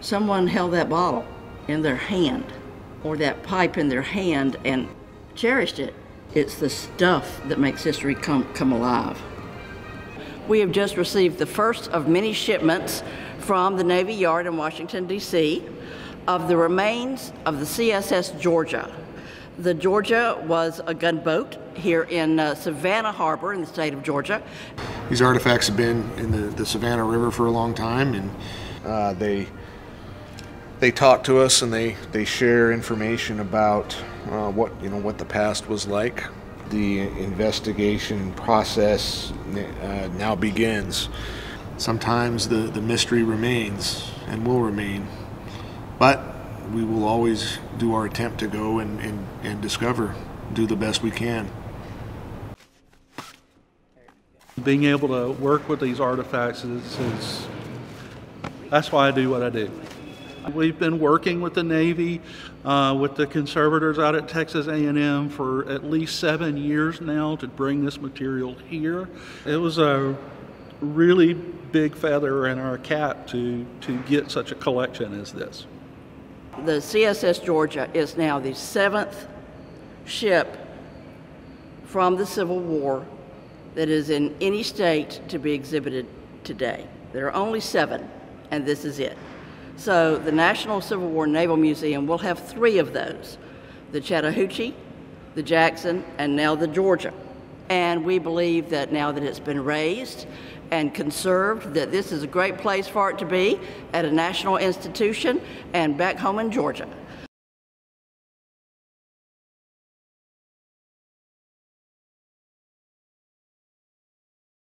someone held that bottle in their hand or that pipe in their hand and cherished it. It's the stuff that makes history come, come alive. We have just received the first of many shipments from the Navy Yard in Washington, D.C., of the remains of the CSS Georgia. The Georgia was a gunboat here in uh, Savannah Harbor in the state of Georgia. These artifacts have been in the, the Savannah River for a long time, and uh, they they talk to us and they, they share information about uh, what you know what the past was like. The investigation process uh, now begins. Sometimes the, the mystery remains and will remain, but we will always do our attempt to go and, and, and discover, do the best we can. Being able to work with these artifacts is, is that's why I do what I do. We've been working with the Navy, uh, with the conservators out at Texas A&M for at least seven years now to bring this material here. It was a really big feather in our cap to, to get such a collection as this. The CSS Georgia is now the seventh ship from the Civil War that is in any state to be exhibited today. There are only seven, and this is it. So the National Civil War Naval Museum will have three of those the Chattahoochee, the Jackson, and now the Georgia. And we believe that now that it's been raised and conserved, that this is a great place for it to be at a national institution and back home in Georgia.